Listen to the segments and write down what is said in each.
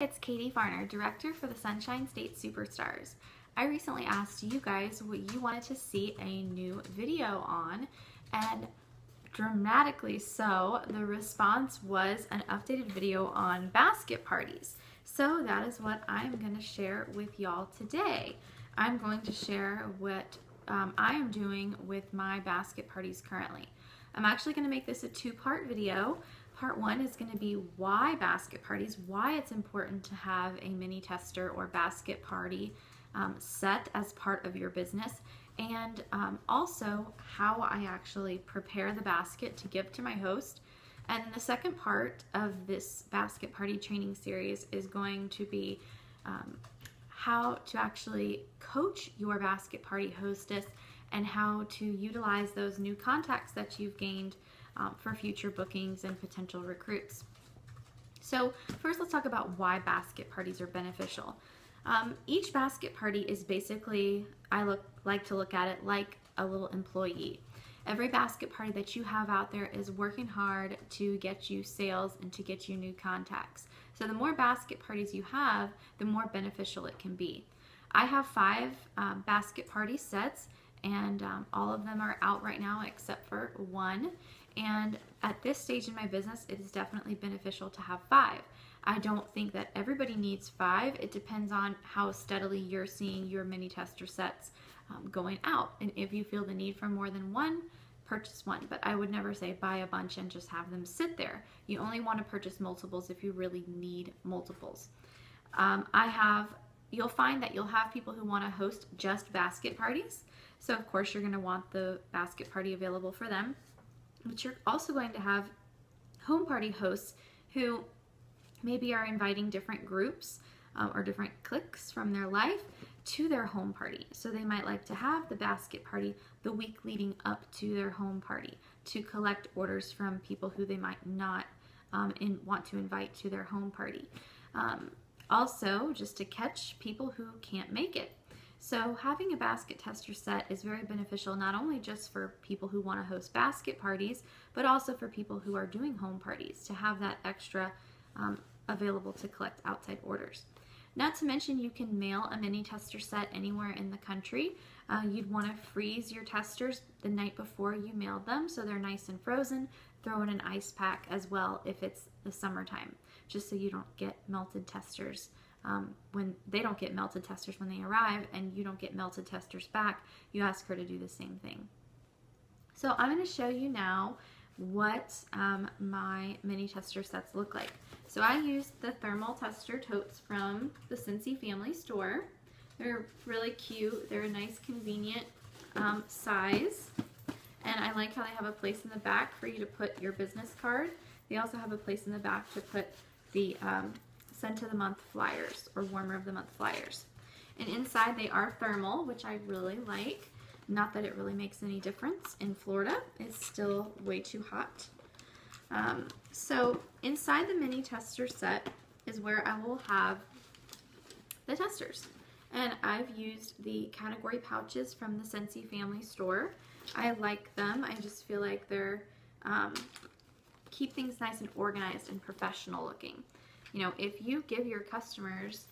It's Katie Farner, Director for the Sunshine State Superstars. I recently asked you guys what you wanted to see a new video on, and dramatically so, the response was an updated video on basket parties. So that is what I'm going to share with y'all today. I'm going to share what um, I am doing with my basket parties currently. I'm actually going to make this a two-part video. Part one is going to be why basket parties, why it's important to have a mini tester or basket party um, set as part of your business, and um, also how I actually prepare the basket to give to my host. And the second part of this basket party training series is going to be um, how to actually coach your basket party hostess and how to utilize those new contacts that you've gained um, for future bookings and potential recruits. So first let's talk about why basket parties are beneficial. Um, each basket party is basically, I look like to look at it like a little employee. Every basket party that you have out there is working hard to get you sales and to get you new contacts. So the more basket parties you have, the more beneficial it can be. I have five um, basket party sets and um, all of them are out right now except for one. And at this stage in my business, it is definitely beneficial to have five. I don't think that everybody needs five. It depends on how steadily you're seeing your mini tester sets um, going out. And if you feel the need for more than one, purchase one. But I would never say buy a bunch and just have them sit there. You only want to purchase multiples if you really need multiples. Um, I have, you'll find that you'll have people who want to host just basket parties. So of course you're going to want the basket party available for them but you're also going to have home party hosts who maybe are inviting different groups um, or different cliques from their life to their home party. So they might like to have the basket party the week leading up to their home party to collect orders from people who they might not um, in, want to invite to their home party. Um, also, just to catch people who can't make it. So having a basket tester set is very beneficial not only just for people who want to host basket parties, but also for people who are doing home parties to have that extra um, available to collect outside orders. Not to mention you can mail a mini tester set anywhere in the country. Uh, you'd want to freeze your testers the night before you mailed them so they're nice and frozen. Throw in an ice pack as well if it's the summertime, just so you don't get melted testers um, when they don't get melted testers when they arrive and you don't get melted testers back, you ask her to do the same thing. So I'm going to show you now what um, my mini tester sets look like. So I used the thermal tester totes from the Scentsy family store. They're really cute. They're a nice convenient um, size. And I like how they have a place in the back for you to put your business card. They also have a place in the back to put the um, scent of the month flyers or warmer of the month flyers. And inside they are thermal, which I really like. Not that it really makes any difference in Florida. It's still way too hot. Um, so inside the mini tester set is where I will have the testers. And I've used the category pouches from the Scentsy family store. I like them. I just feel like they're um, keep things nice and organized and professional looking. You know, if you give your customers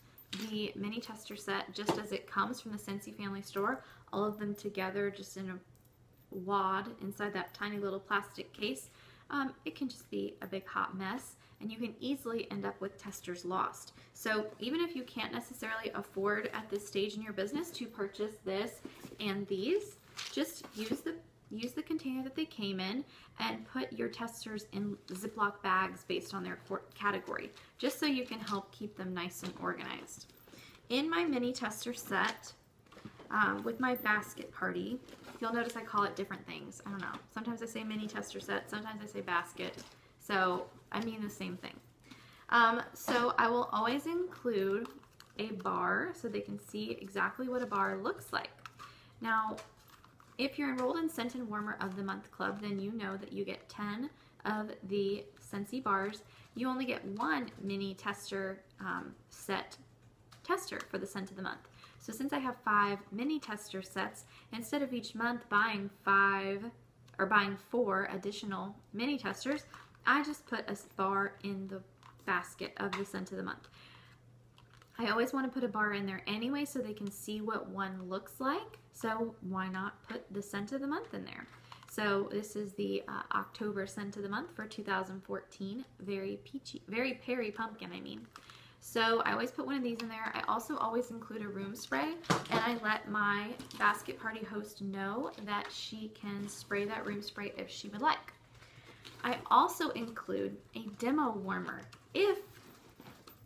the mini tester set just as it comes from the Scentsy family store, all of them together just in a wad inside that tiny little plastic case, um, it can just be a big hot mess and you can easily end up with testers lost. So even if you can't necessarily afford at this stage in your business to purchase this and these, just use the use the container that they came in and put your testers in Ziploc bags based on their category, just so you can help keep them nice and organized. In my mini tester set, um, with my basket party, you'll notice I call it different things. I don't know. Sometimes I say mini tester set, sometimes I say basket. So I mean the same thing. Um, so I will always include a bar so they can see exactly what a bar looks like. Now, if you're enrolled in Scent and Warmer of the Month Club, then you know that you get 10 of the Scentsy bars. You only get one mini tester um, set tester for the scent of the month. So since I have five mini tester sets, instead of each month buying five or buying four additional mini testers, I just put a bar in the basket of the scent of the month. I always want to put a bar in there anyway so they can see what one looks like. So why not put the scent of the month in there? So this is the uh, October scent of the month for 2014. Very peachy, very Perry pumpkin, I mean. So I always put one of these in there. I also always include a room spray and I let my basket party host know that she can spray that room spray if she would like. I also include a demo warmer if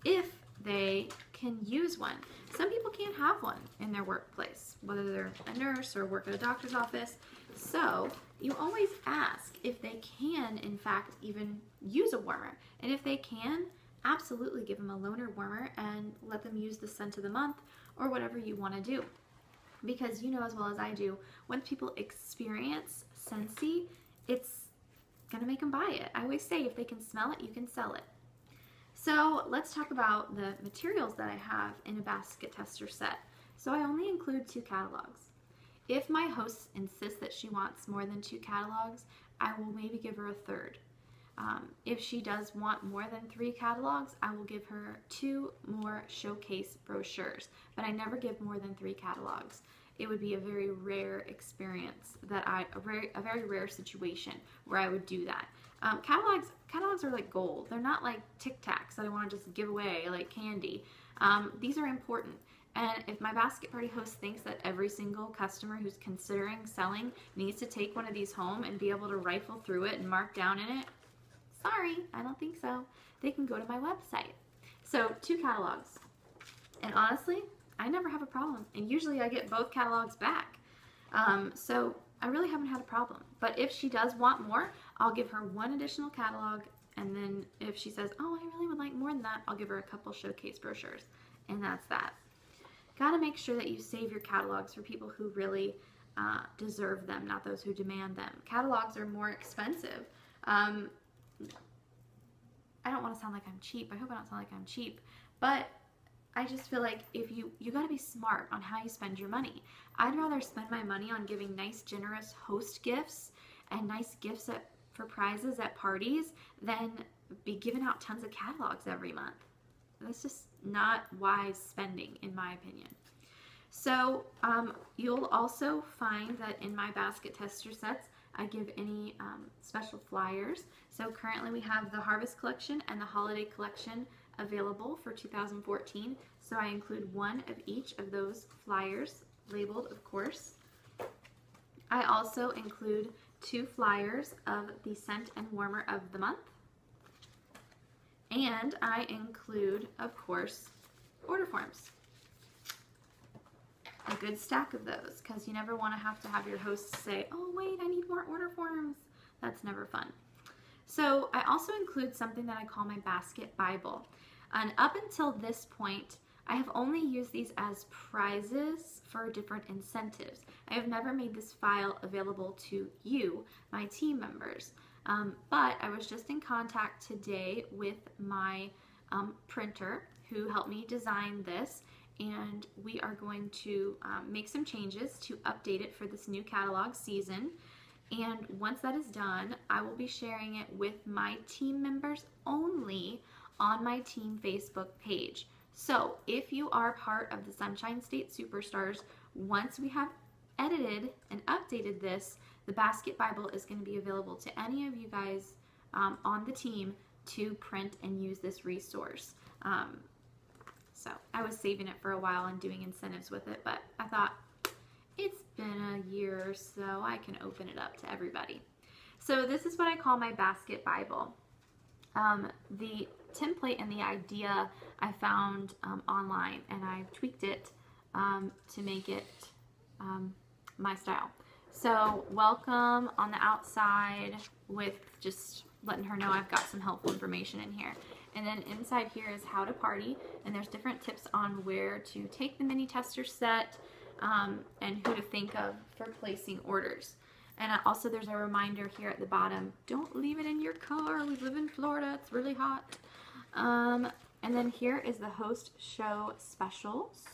if they can use one. Some people can't have one in their workplace, whether they're a nurse or work at a doctor's office. So you always ask if they can, in fact, even use a warmer. And if they can, absolutely give them a loaner warmer and let them use the scent of the month or whatever you want to do. Because you know as well as I do, once people experience Scentsy, it's going to make them buy it. I always say if they can smell it, you can sell it. So let's talk about the materials that I have in a basket tester set. So I only include two catalogs. If my host insists that she wants more than two catalogs, I will maybe give her a third. Um, if she does want more than three catalogs, I will give her two more showcase brochures, but I never give more than three catalogs. It would be a very rare experience that I, a very, a very rare situation where I would do that. Um, catalogs, catalogs are like gold. They're not like Tic Tacs that I want to just give away like candy. Um, these are important. And if my basket party host thinks that every single customer who's considering selling needs to take one of these home and be able to rifle through it and mark down in it, Sorry, I don't think so. They can go to my website. So two catalogs. And honestly, I never have a problem. And usually I get both catalogs back. Um, so I really haven't had a problem. But if she does want more, I'll give her one additional catalog. And then if she says, oh, I really would like more than that, I'll give her a couple showcase brochures. And that's that. Got to make sure that you save your catalogs for people who really uh, deserve them, not those who demand them. Catalogs are more expensive. Um, I don't want to sound like I'm cheap. I hope I don't sound like I'm cheap. But I just feel like if you you got to be smart on how you spend your money. I'd rather spend my money on giving nice generous host gifts and nice gifts at, for prizes at parties than be giving out tons of catalogs every month. That's just not wise spending in my opinion. So um, you'll also find that in my basket tester sets, I give any um, special flyers. So currently we have the Harvest Collection and the Holiday Collection available for 2014. So I include one of each of those flyers, labeled of course. I also include two flyers of the scent and warmer of the month. And I include, of course, order forms a good stack of those because you never want to have to have your host say, oh, wait, I need more order forms. That's never fun. So I also include something that I call my basket Bible. And up until this point, I have only used these as prizes for different incentives. I have never made this file available to you, my team members. Um, but I was just in contact today with my um, printer who helped me design this and we are going to um, make some changes to update it for this new catalog season. And once that is done, I will be sharing it with my team members only on my team Facebook page. So if you are part of the Sunshine State Superstars, once we have edited and updated this, the Basket Bible is going to be available to any of you guys um, on the team to print and use this resource. Um, so I was saving it for a while and doing incentives with it, but I thought it's been a year or so, I can open it up to everybody. So this is what I call my basket Bible. Um, the template and the idea I found um, online and I tweaked it um, to make it um, my style. So welcome on the outside with just letting her know I've got some helpful information in here. And then inside here is how to party, and there's different tips on where to take the mini tester set um, and who to think of for placing orders. And also there's a reminder here at the bottom, don't leave it in your car. We live in Florida, it's really hot. Um, and then here is the host show specials.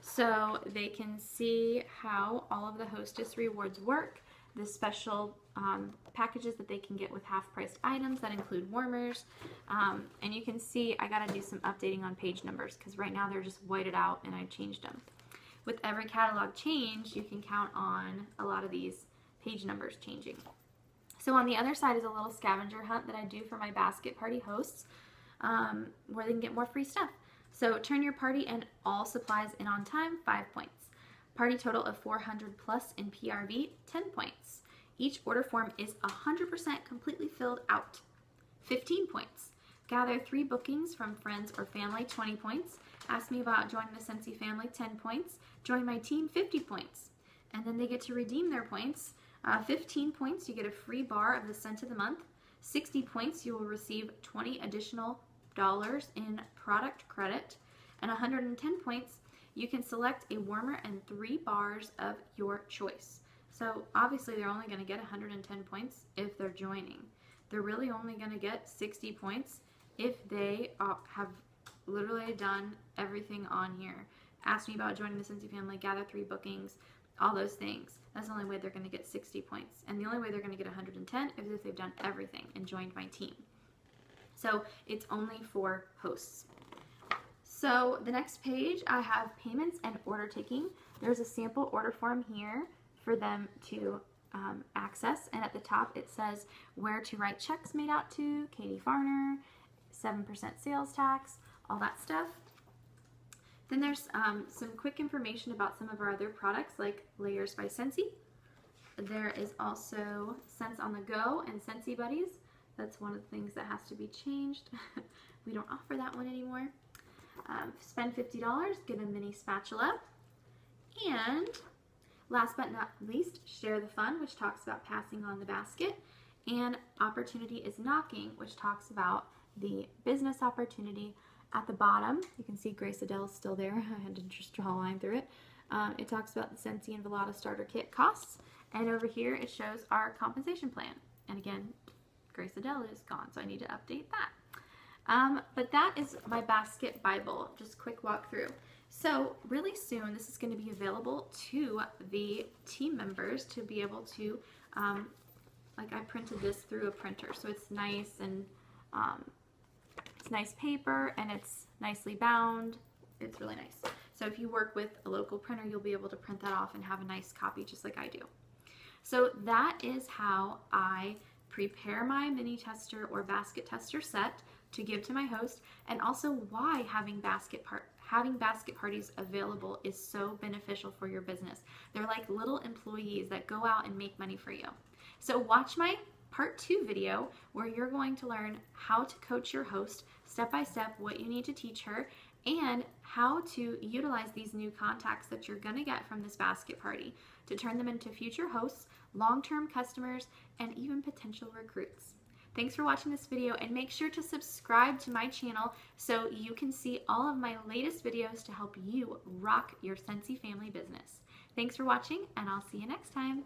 So they can see how all of the hostess rewards work the special um, packages that they can get with half priced items that include warmers. Um, and you can see I got to do some updating on page numbers because right now they're just whited out and I changed them. With every catalog change, you can count on a lot of these page numbers changing. So on the other side is a little scavenger hunt that I do for my basket party hosts um, where they can get more free stuff. So turn your party and all supplies in on time, 5 points. Party total of 400 plus in PRV, 10 points. Each order form is 100% completely filled out, 15 points. Gather three bookings from friends or family, 20 points. Ask me about joining the Scentsy family, 10 points. Join my team, 50 points. And then they get to redeem their points. Uh, 15 points, you get a free bar of the scent of the month. 60 points, you will receive 20 additional dollars in product credit. And 110 points, you can select a warmer and three bars of your choice. So obviously they're only going to get 110 points if they're joining. They're really only going to get 60 points if they uh, have literally done everything on here. Ask me about joining the Scentsy family, gather three bookings, all those things. That's the only way they're going to get 60 points. And the only way they're going to get 110 is if they've done everything and joined my team. So it's only for hosts. So the next page, I have payments and order taking. There's a sample order form here for them to um, access. And at the top, it says where to write checks made out to, Katie Farner, 7% sales tax, all that stuff. Then there's um, some quick information about some of our other products like Layers by Scentsy. There is also Scents on the Go and Scentsy Buddies. That's one of the things that has to be changed. we don't offer that one anymore. Um, spend $50, get a mini spatula. And last but not least, Share the Fun, which talks about passing on the basket. And Opportunity is Knocking, which talks about the business opportunity. At the bottom, you can see Grace Adele is still there. I had to just draw a line through it. Um, it talks about the Scentsy and Velata starter kit costs. And over here, it shows our compensation plan. And again, Grace Adele is gone, so I need to update that. Um, but that is my basket Bible, just quick walkthrough. So really soon, this is going to be available to the team members to be able to, um, like I printed this through a printer, so it's nice and um, nice paper and it's nicely bound. It's really nice. So if you work with a local printer, you'll be able to print that off and have a nice copy just like I do. So that is how I prepare my mini tester or basket tester set to give to my host and also why having basket part having basket parties available is so beneficial for your business. They're like little employees that go out and make money for you. So watch my part two video where you're going to learn how to coach your host step by step, what you need to teach her, and how to utilize these new contacts that you're going to get from this basket party to turn them into future hosts, long-term customers, and even potential recruits. Thanks for watching this video and make sure to subscribe to my channel so you can see all of my latest videos to help you rock your Scentsy family business. Thanks for watching and I'll see you next time.